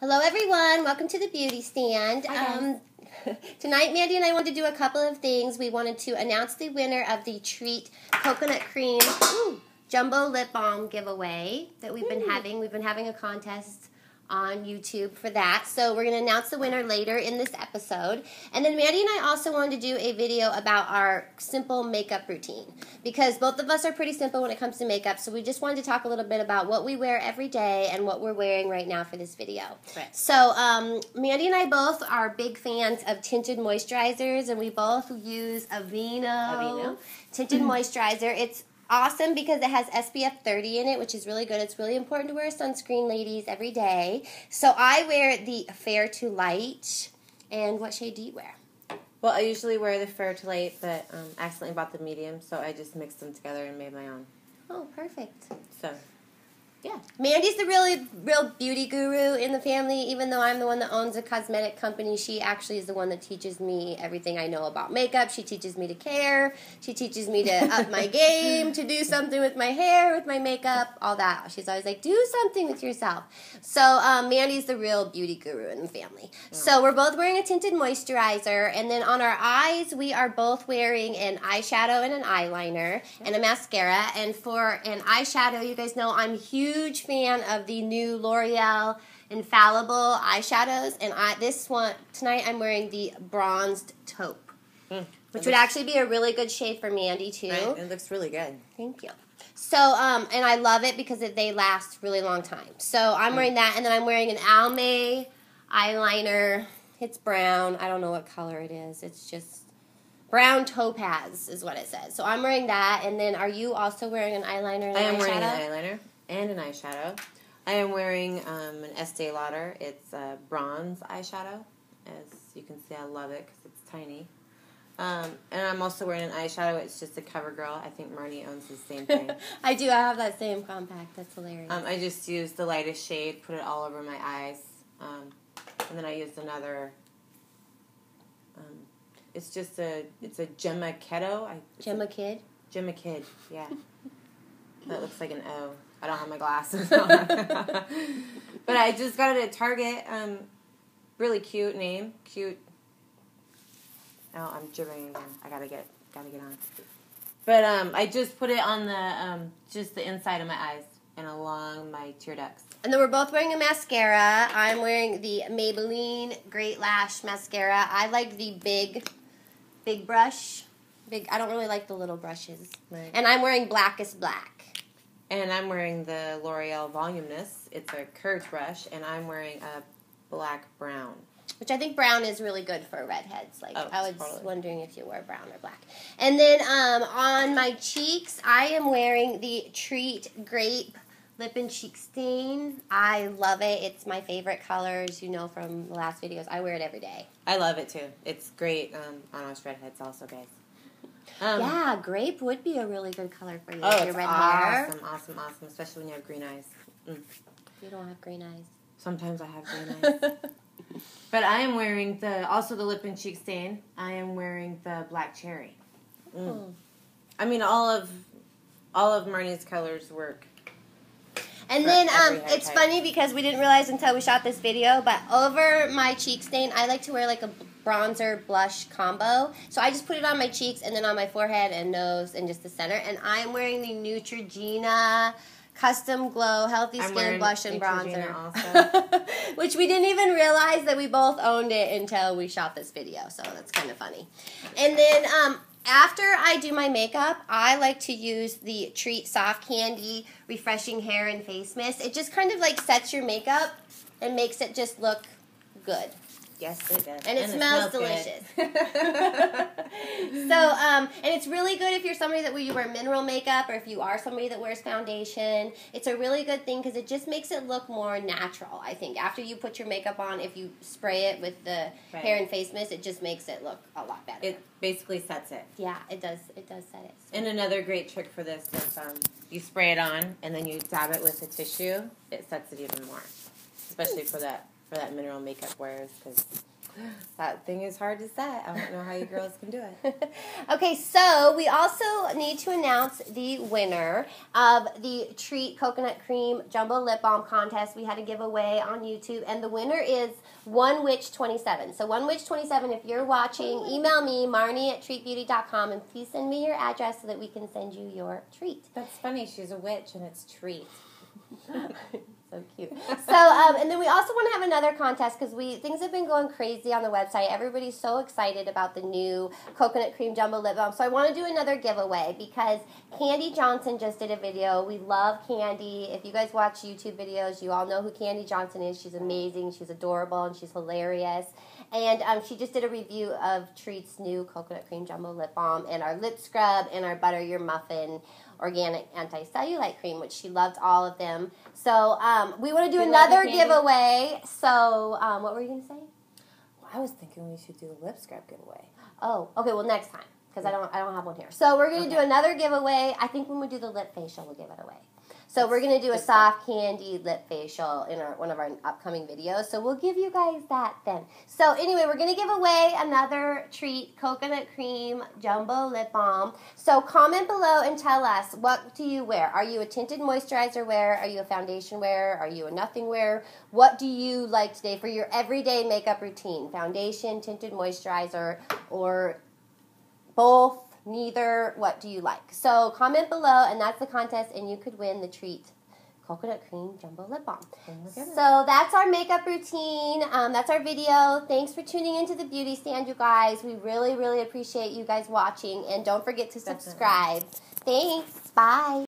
Hello, everyone. Welcome to the Beautystand. Um, tonight, Mandi and I wanted to do a couple of things. We wanted to announce the winner of the Treat Coconut Cream ooh, Jumbo Lip Balm giveaway that we've been having. We've been having a contest on YouTube for that. So we're going to announce the winner later in this episode. And then Mandi and I also wanted to do a video about our simple makeup routine because both of us are pretty simple when it comes to makeup. So we just wanted to talk a little bit about what we wear every day and what we're wearing right now for this video. Right. So um, Mandi and I both are big fans of tinted moisturizers and we both use Aveeno, Aveeno. tinted moisturizer. It's awesome because it has SPF 30 in it, which is really good. It's really important to wear sunscreen, ladies, every day. So I wear the Fair to Light. And what shade do you wear? Well, I usually wear the fair to light, but um, accidentally bought the medium, so I just mixed them together and made my own. Oh, perfect. So, yeah. Mandi's the really real beauty guru in the family. Even though I'm the one that owns a cosmetic company, she actually is the one that teaches me everything I know about makeup. She teaches me to care. She teaches me to up my game, to do something with my hair, with my makeup, all that. She's always like, do something with yourself. So um, Mandi's the real beauty guru in the family. So we're both wearing a tinted moisturizer, and then on our eyes, we are both wearing an eyeshadow and an eyeliner and a mascara. And for an eyeshadow, you guys know I'm a huge fan of the new L'Oreal Infallible eyeshadows, and I this one tonight I'm wearing the bronzed taupe, Mm. which would actually be a really good shade for Mandi too. Right? It looks really good. Thank you. So, um, and I love it because it, they last really long time. So I'm wearing that, and then I'm wearing an Almay eyeliner. It's brown. I don't know what color it is. It's just brown topaz is what it says. So I'm wearing that, and then are you also wearing an eyeliner? I am wearing an eyeliner and an eyeshadow. I am wearing um, an Estee Lauder. It's a bronze eyeshadow. As you can see, I love it because it's tiny. Um, and I'm also wearing an eyeshadow. It's just a CoverGirl. I think Marnie owns the same thing. I do. I have that same compact. That's hilarious. Um, I just used the lightest shade, put it all over my eyes, um, and then I used another. Um, it's just a it's a Jemma Keto. I, Jemma Kidd. Jemma Kidd. Yeah, that looks like an O. I don't have my glasses but I just got it at Target. Um, really cute name, cute. Oh, I'm gibbering again. I gotta get gotta get on. But um, I just put it on the um, just the inside of my eyes and along my tear ducts. And then we're both wearing a mascara. I'm wearing the Maybelline Great Lash Mascara. I like the big, big brush. Big. I don't really like the little brushes. Right. And I'm wearing Blackest Black. And I'm wearing the L'Oreal Voluminous. It's a curved brush, and I'm wearing a black brown. Which I think brown is really good for redheads. Like Oh, I was totally. wondering if you wear brown or black. And then um, on my cheeks, I am wearing the Treat Grape Lip and Cheek Stain. I love it. It's my favorite color, as you know from the last videos. I wear it every day. I love it too. It's great um, on us redheads, also, guys. Um, yeah, grape would be a really good color for you. Oh, your red awesome, hair. awesome, awesome. awesome. Especially when you have green eyes. You don't have green eyes. Sometimes I have green eyes. But I am wearing the also the lip and cheek stain. I am wearing the black cherry. Mm. Oh. I mean, all of all of Marnie's colors work. And then um, it's type. funny because we didn't realize until we shot this video, but over my cheek stain, I like to wear like a bronzer blush combo. So I just put it on my cheeks and then on my forehead and nose and just the center. And I'm wearing the Neutrogena Custom Glow Healthy I'm Skin Blush and Neutrogena Bronzer. Which we didn't even realize that we both owned it until we shot this video. So that's kind of funny. And then um, after I do my makeup, I like to use the Treat Soft Candy Refreshing Hair and Face Mist. It just kind of like sets your makeup and makes it just look good. Yes, it does. And it smells good. delicious. So, um, and it's really good if you're somebody that you wear mineral makeup or if you are somebody that wears foundation. It's a really good thing because it just makes it look more natural, I think. After you put your makeup on, if you spray it with the Right. hair and face mist, it just makes it look a lot better. it basically sets it. yeah, it does. It does set it. And another great trick for this is um, you spray it on and then you dab it with a tissue. It sets it even more, especially for that for that mineral makeup wearers because that thing is hard to set. I don't know how you girls can do it. okay, so we also need to announce the winner of the Treat Coconut Cream Jumbo Lip Balm contest. We had a giveaway on YouTube, and the winner is One Witch 27. So, One Witch 27, if you're watching, email me, Marnie at treatbeauty.com, and please send me your address so that we can send you your treat. That's funny. She's a witch, and it's treat. so um, and then we also want to have another contest because we things have been going crazy on the website. Everybody's so excited about the new coconut cream jumbo lip balm. So, I want to do another giveaway because Kandee Johnson just did a video. We love Kandee. If you guys watch YouTube videos, you all know who Kandee Johnson is. She's amazing. She's adorable and she's hilarious. And um, she just did a review of Treat's new coconut cream jumbo lip balm and our lip scrub and our butter your muffin organic anti-cellulite cream, which she loved all of them. So um, we want to do love another giveaway. So um, what were you going to say? Well, I was thinking we should do a lip scrub giveaway. Oh, okay. Well, next time because I don't I don't have one here. So we're gonna do another giveaway. I think when we do the lip facial, we'll give it away. So we're gonna do a soft candy lip facial in our one of our upcoming videos. So we'll give you guys that then. So anyway, we're gonna give away another treat, coconut cream jumbo lip balm. So comment below and tell us what do you wear? Are you a tinted moisturizer wearer? Are you a foundation wearer? Are you a nothing wearer? What do you like today for your everyday makeup routine? Foundation, tinted moisturizer, or both, neither, what do you like? So comment below, and that's the contest, and you could win the treat coconut cream jumbo lip balm. So that's our makeup routine. Um, that's our video. Thanks for tuning into the Beautystand, you guys. We really, really appreciate you guys watching, and don't forget to Definitely. subscribe. Thanks. Bye.